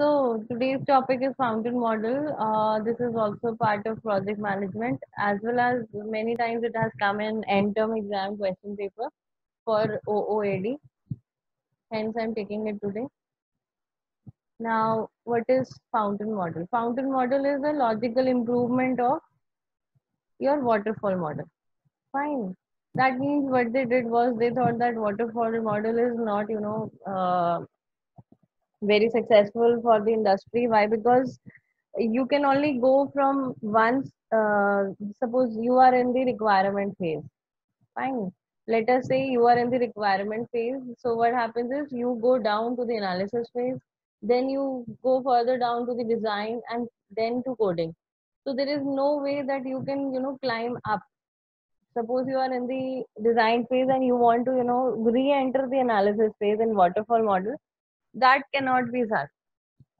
So today's topic is fountain model. Uh, this is also part of project management as well as many times it has come in end term exam question paper for OOAD. Hence I'm taking it today. Now what is fountain model? Fountain model is a logical improvement of your waterfall model. Fine. That means what they did was they thought that waterfall model is not, you know, uh, very successful for the industry. Why? Because you can only go from once uh, suppose you are in the requirement phase. Fine. Let us say you are in the requirement phase. So what happens is you go down to the analysis phase then you go further down to the design and then to coding. So there is no way that you can you know climb up. Suppose you are in the design phase and you want to you know re-enter the analysis phase in waterfall model that cannot be such.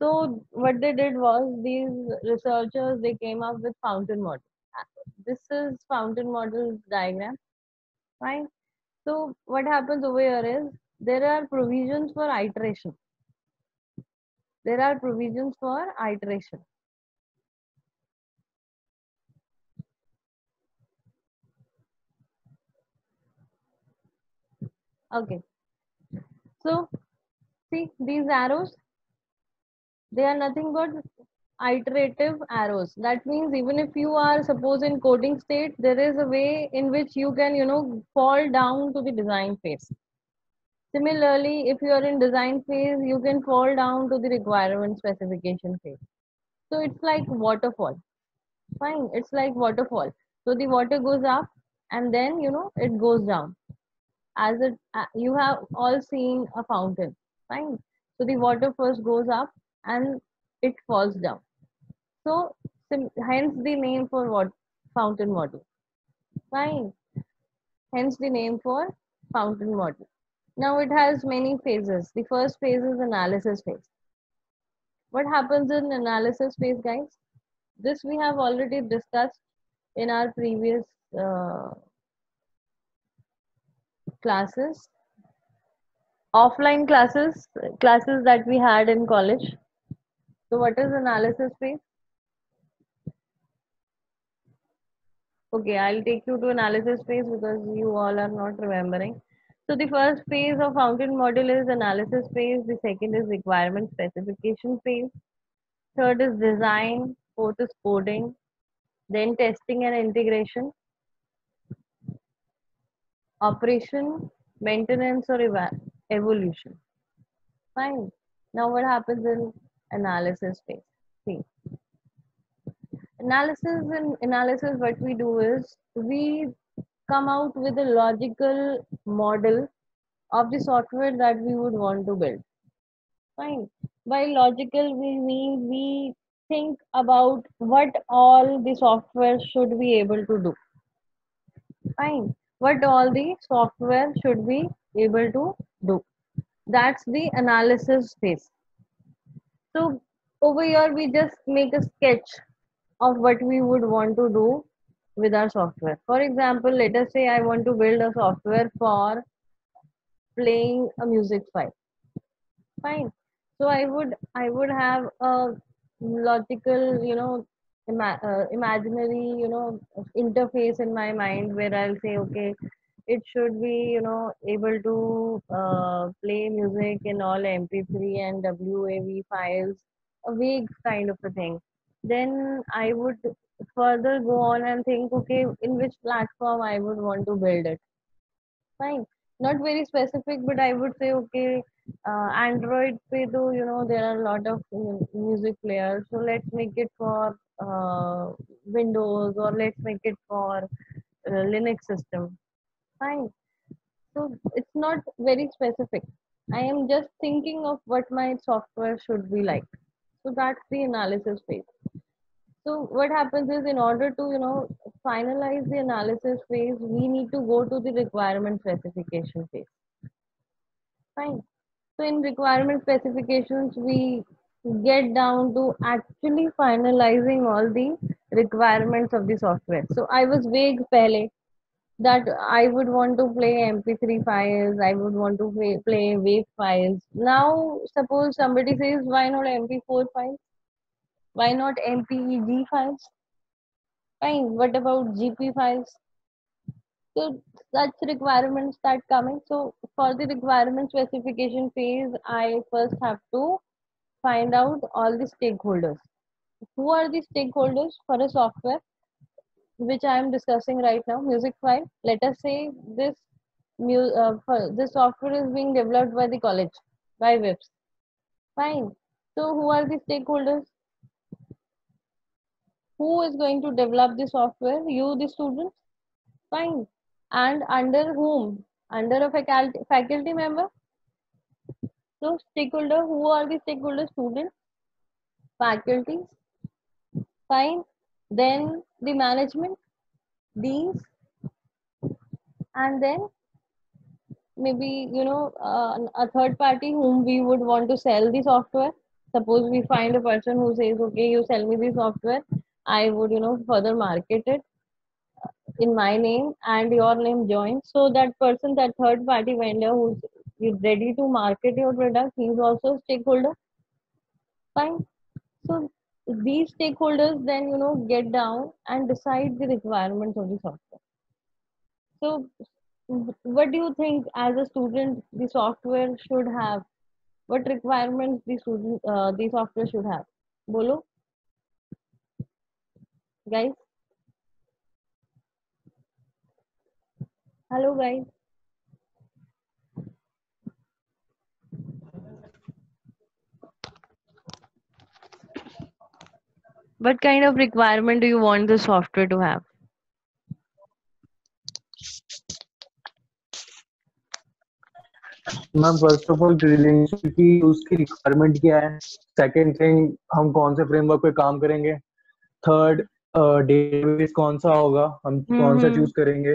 So what they did was these researchers they came up with fountain model. This is fountain model diagram, right? So what happens over here is there are provisions for iteration. There are provisions for iteration. Okay. So see these arrows they are nothing but iterative arrows. That means even if you are suppose in coding state there is a way in which you can you know fall down to the design phase. Similarly if you are in design phase you can fall down to the requirement specification phase. So it's like waterfall. Fine it's like waterfall. So the water goes up and then you know it goes down. As it uh, you have all seen a fountain fine. So the water first goes up and it falls down. So hence the name for what fountain model. Fine. Hence the name for fountain model. Now it has many phases. The first phase is analysis phase. What happens in analysis phase guys? This we have already discussed in our previous uh, classes offline classes classes that we had in college. So what is analysis phase okay i'll take you to analysis phase because you all are not remembering. So the first phase of fountain model is analysis phase the second is requirement specification phase third is design. Fourth is coding. Then testing and integration. Operation maintenance or evolution. Fine. Now what happens in analysis phase? See. Analysis and analysis, what we do is we come out with a logical model of the software that we would want to build. Fine. By logical, we mean we think about what all the software should be able to do. Fine. What all the software should be able to do. That's the analysis phase. So over here, we just make a sketch of what we would want to do with our software. For example, let us say I want to build a software for playing a music file. Fine. So I would I would have a logical, you know, ima- uh, imaginary, you know, interface in my mind where I'll say, okay, it should be you know able to uh, play music in all mp3 and wav files a vague kind of a thing. Then i would further go on and think okay in which platform i would want to build it. Fine not very specific but i would say okay uh, android pe though you know there are a lot of music players. So let's make it for uh, windows or let's make it for uh, linux system. Fine. So it's not very specific. I am just thinking of what my software should be like. So that's the analysis phase so what happens is in order to you know finalize the analysis phase we need to go to the requirement specification phase fine so in requirement specifications we get down to actually finalizing all the requirements of the software so i was vague pehle that I would want to play MP3 files, I would want to play, WAV files. Now, suppose somebody says, why not MP4 files? Why not MPEG files? Fine. What about GP files? So such requirements that coming. So for the requirement specification phase, I first have to find out all the stakeholders. Who are the stakeholders for a software? which I am discussing right now, music file. Let us say this uh, this software is being developed by the college, by WIPS. Fine. So who are the stakeholders? Who is going to develop the software? You, the students? Fine. And under whom? Under a faculty, faculty member? So stakeholder, who are the stakeholders? Students? Faculties? Fine then the management, deans, and then maybe you know uh, a third party whom we would want to sell the software. Suppose we find a person who says, "Okay, you sell me the software. I would you know further market it in my name and your name joins." So that person, that third party vendor who's ready to market your product, he's also a stakeholder. Fine. So these stakeholders then you know get down and decide the requirements of the software so what do you think as a student the software should have what requirements the student uh, the software should have bolo guys hello guys what kind of requirement do you want the software to have ma'am first of all relationship की उसकी requirement क्या है second thing हम कौन से framework पे काम करेंगे थर्ड डेटाबेस uh, कौन सा होगा? हम कौन सा चूज़ करेंगे?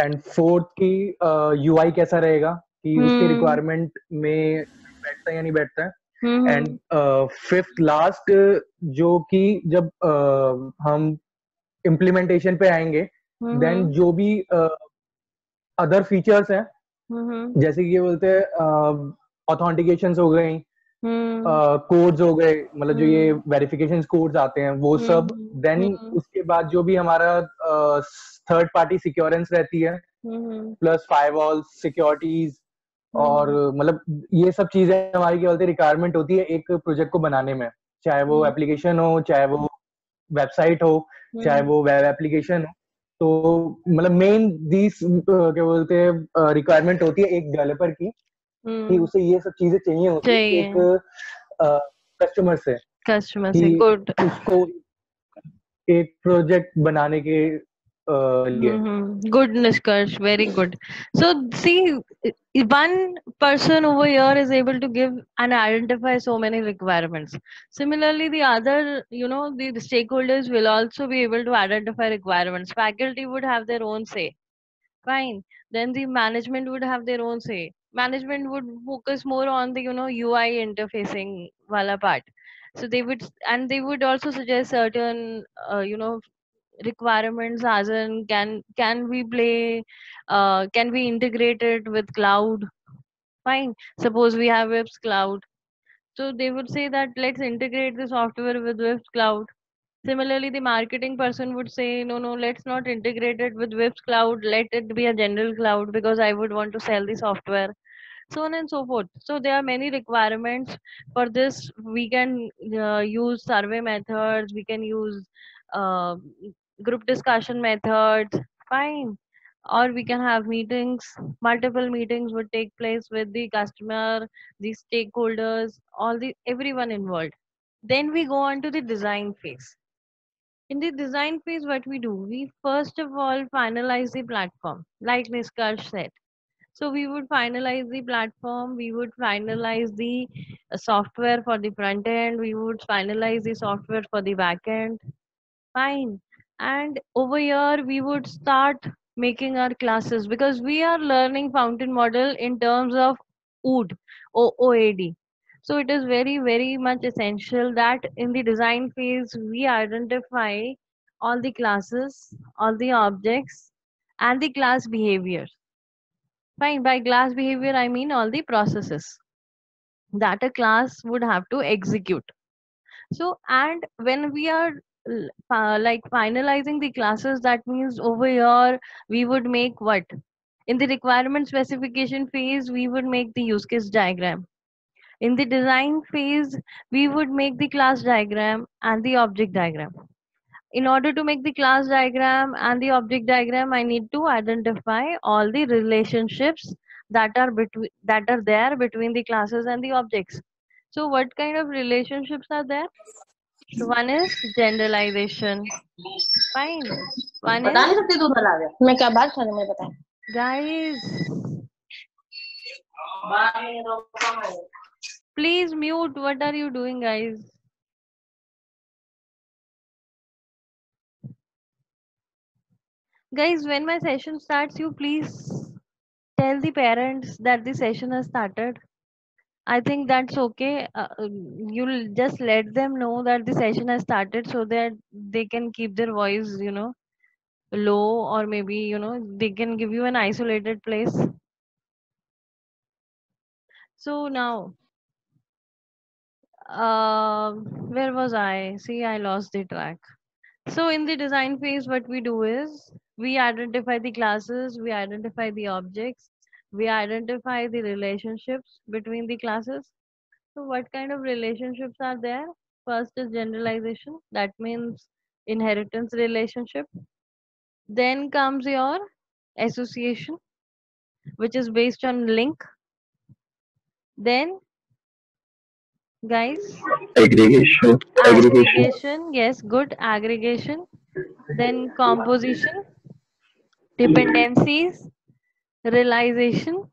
एंड फोर्थ की यूआई कैसा रहेगा? कि उसके रिक्वायरमेंट में बैठता है या नहीं बैठता है? एंड फिफ्थ लास्ट जो कि जब uh, हम इम्प्लीमेंटेशन पे आएँगे देन जो भी अदर uh, फीचर्स हैं जैसे कि बोलते हैं ऑथेंटिकेशन हो गई कोड्स हो गए मतलब जो ये वेरिफिकेशन कोड्स आते हैं वो सब देन उसके बाद जो भी हमारा थर्ड पार्टी सिक्योरेंस रहती है प्लस फायरवॉल सिक्योरिटीज और मतलब ये सब चीज़ें हमारी क्या बोलते रिक्वायरमेंट होती है एक प्रोजेक्ट को बनाने में चाहे वो एप्लीकेशन हो चाहे वो वेबसाइट हो चाहे वो वेब एप्लीकेशन हो तो मतलब मेन दीस क्या बोलते हैं रिक्वायरमेंट होती है एक डेवलपर की कि उसे ये सब चीज़ें चाहिए होती है एक कस्टमर से कस्टमर से गुड उसको एक प्रोजेक्ट बनाने के गुड निष्कर्ष very good so see one person over your is able to give and identify so many requirements similarly the other you know the stakeholders will also be able to identify requirements faculty would have their own say fine then the management would have their own say Management would focus more on the, you know, UI interfacing wala part. So they would, and they would also suggest certain, uh, you know, requirements as in can can we play uh, can we integrate it with cloud? Fine. Suppose we have WIPS cloud. So they would say that let's integrate the software with WIPS cloud similarly the marketing person would say no no let's not integrate it with WIPS cloud. Let it be a general cloud because i would want to sell the software. So on and so forth. So there are many requirements for this. We can uh, use survey methods. We can use uh, group discussion methods. Fine. Or we can have meetings. Multiple meetings would take place with the customer the stakeholders all the everyone involved. Then we go on to the design phase in the design phase what we do we first of all finalize the platform like Nishkarsh said. So we would finalize the platform we would finalize the uh, software for the front end we would finalize the software for the back end. Fine. And over here we would start making our classes because we are learning fountain model in terms of OOD or OAD. So it is very, very much essential that in the design phase, we identify all the classes, all the objects, and the class behavior. Fine, by class behavior, I mean all the processes that a class would have to execute. So, and when we are uh, like finalizing the classes, that means over here we would make what? In the requirement specification phase, we would make the use case diagram. In the design phase, we would make the class diagram and the object diagram. In order to make the class diagram and the object diagram, I need to identify all the relationships that are between that are there between the classes and the objects. So what kind of relationships are there? So one is generalization. Fine. One बता नहीं is सकती तू बता दे मैं क्या बात करने में बताएं guys. Please mute. What are you doing, guys? Guys, when my session starts, you please tell the parents that the session has started. I think that's okay. Uh, uh, you'll just let them know that the session has started so that they can keep their voice, you know, low or maybe, you know, they can give you an isolated place. So now, uh, where was I? See, I lost the track. So in the design phase, what we do is we identify the classes, we identify the objects, we identify the relationships between the classes. So what kind of relationships are there? First is generalization, that means inheritance relationship. Then comes your association, which is based on link. Then, guys, aggregation. Aggregation. Aggregation yes good. Aggregation. Then composition. Dependencies. Realization.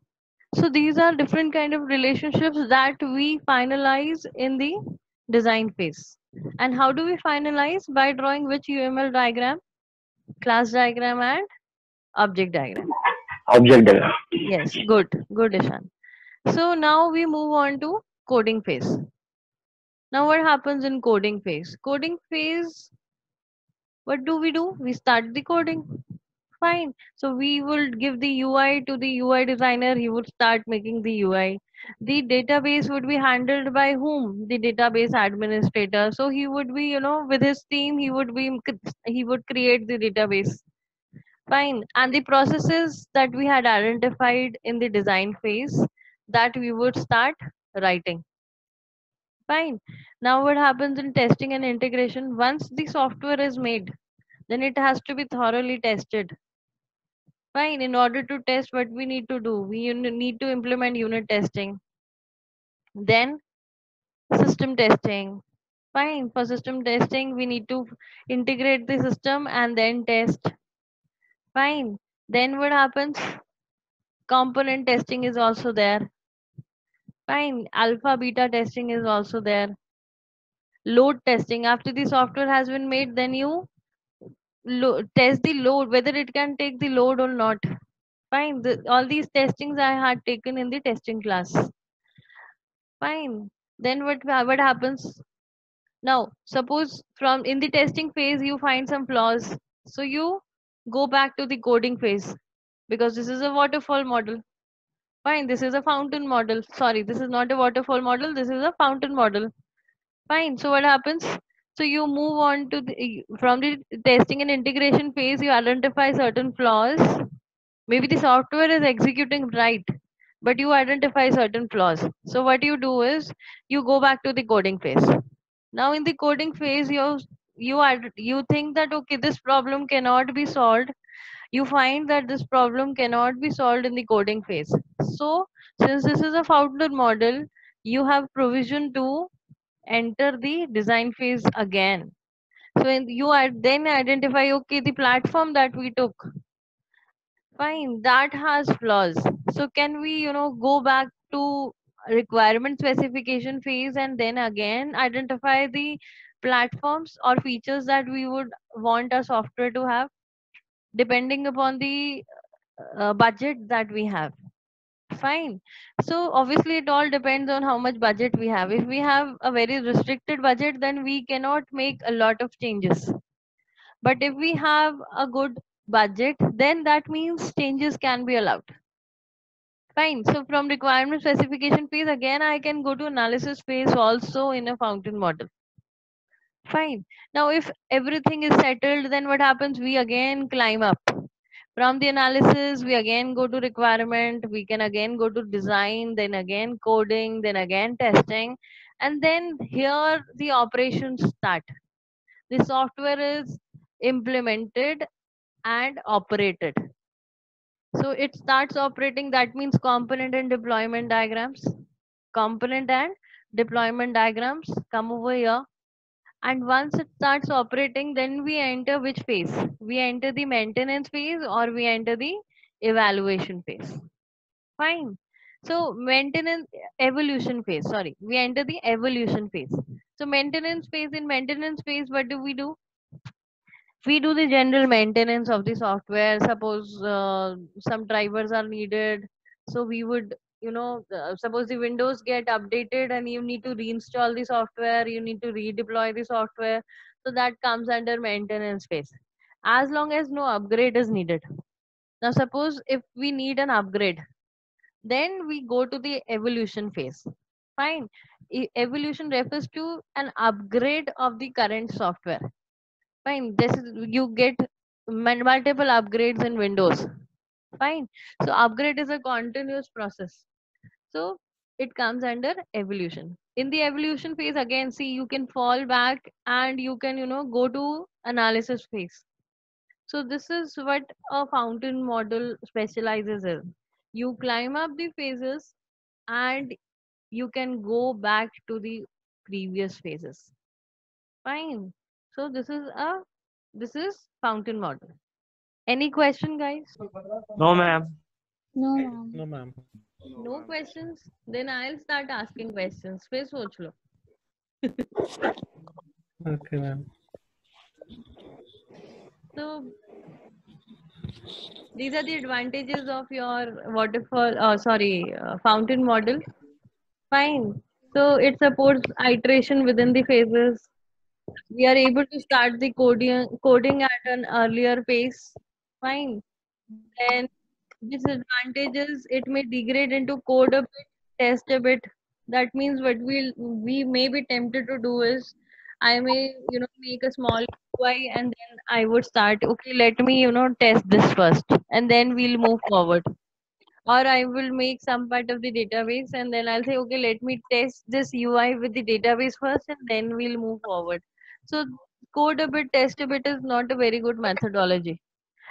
So these are different kind of relationships that we finalize in the design phase. And how do we finalize? By drawing which uml diagram? Class diagram and object diagram. Object diagram. Yes good. Good ishan. So now we move on to coding phase now what happens in coding phase? Coding phase what do we do? We start the coding. Fine. So we will give the ui to the ui designer. He would start making the ui the database would be handled by whom? The database administrator. So he would be you know with his team he would be he would create the database. Fine. And the processes that we had identified in the design phase that we would start writing fine. Now what happens in testing and integration? Once the software is made then it has to be thoroughly tested. Fine in order to test what we need to do? We need to implement unit testing. Then system testing. Fine for system testing we need to integrate the system and then test. Fine then what happens? Component testing is also there fine. Alpha beta testing is also there. Load testing. After the software has been made then you test the load whether it can take the load or not. Fine. The, all these testings i had taken in the testing class. Fine. Then what what happens? Now suppose from in the testing phase you find some flaws. So you go back to the coding phase because this is a waterfall model fine this is a fountain model. Sorry this is not a waterfall model this is a fountain model. Fine so what happens? So you move on to the from the testing and integration phase you identify certain flaws. Maybe the software is executing right but you identify certain flaws. So what you do is you go back to the coding phase. Now in the coding phase you you ad- you think that okay this problem cannot be solved you find that this problem cannot be solved in the coding phase. So since this is a fountain model you have provision to enter the design phase again. So you are then identify okay the platform that we took. Fine that has flaws. So can we you know go back to requirement specification phase and then again identify the platforms or features that we would want our software to have depending upon the uh, budget that we have. Fine. So obviously it all depends on how much budget we have. If we have a very restricted budget then we cannot make a lot of changes. But if we have a good budget then that means changes can be allowed. Fine. So from requirement specification phase again i can go to analysis phase also in a fountain model fine. Now if everything is settled then what happens? We again climb up. From the analysis we again go to requirement we can again go to design then again coding then again testing and then here the operations start. The software is implemented and operated. So it starts operating. That means component and deployment diagrams. Component and deployment diagrams come over here and once it starts operating then we enter which phase? We enter the maintenance phase or we enter the evaluation phase? Fine. So maintenance evolution phase sorry. We enter the evolution phase. So maintenance phase in maintenance phase what do we do? We do the general maintenance of the software. Suppose uh, some drivers are needed so we would you know suppose the windows get updated and you need to reinstall the software you need to redeploy the software so that comes under maintenance phase. As long as no upgrade is needed. Now suppose if we need an upgrade then we go to the evolution phase. Fine. E- evolution refers to an upgrade of the current software. Fine. This is you get multiple upgrades in windows fine. So upgrade is a continuous process. So it comes under evolution. In the evolution phase again see you can fall back and you can you know go to analysis phase. So this is what a fountain model specializes in. You climb up the phases and you can go back to the previous phases. Fine. So this is a this is fountain model any question guys No, ma'am. No, ma'am. No, ma'am. no questions then i'll start asking questions फिर सोच लो Okay, ma'am. so these are the advantages of your waterfall uh, sorry uh, fountain model fine so it supports iteration within the phases we are able to start the coding coding at an earlier pace fine. Mm-hmm. Then disadvantages it may degrade into code a bit test a bit. That means what we'll we may be tempted to do is i may you know make a small ui and then i would start okay let me you know test this first and then we'll move forward. Or i will make some part of the database and then i'll say okay let me test this ui with the database first and then we'll move forward. So code a bit test a bit is not a very good methodology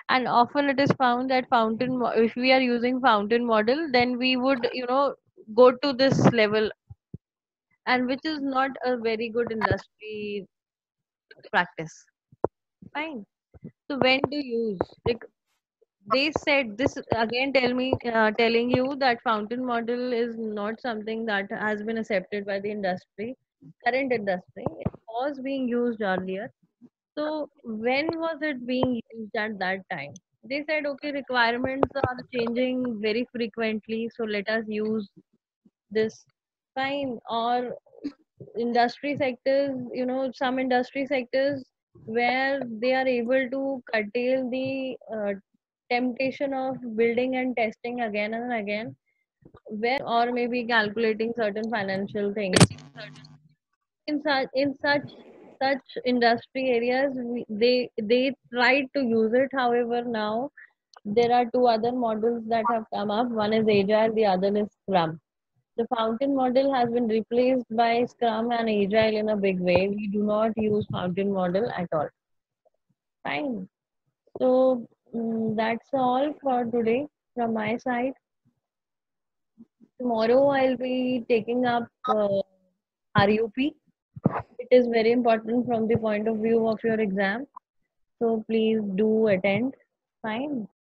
and often it is found that fountain if we are using fountain model then we would you know go to this level. And which is not a very good industry practice. Fine. So when to use? Like they said this again tell me uh, telling you that fountain model is not something that has been accepted by the industry current industry. It was being used earlier so when was it being used at that time? They said, okay, requirements are changing very frequently, so let us use this. Fine. Or industry sectors, you know, some industry sectors where they are able to curtail the uh, temptation of building and testing again and again, where or maybe calculating certain financial things in such in such such industry areas we, they they tried to use it. However now there are two other models that have come up. One is agile the other is scrum. The fountain model has been replaced by scrum and agile in a big way. We do not use fountain model at all. Fine. So mm, that's all for today from my side. Tomorrow i'll be taking up uh, rup is very important from the point of view of your exam. So please do attend. Fine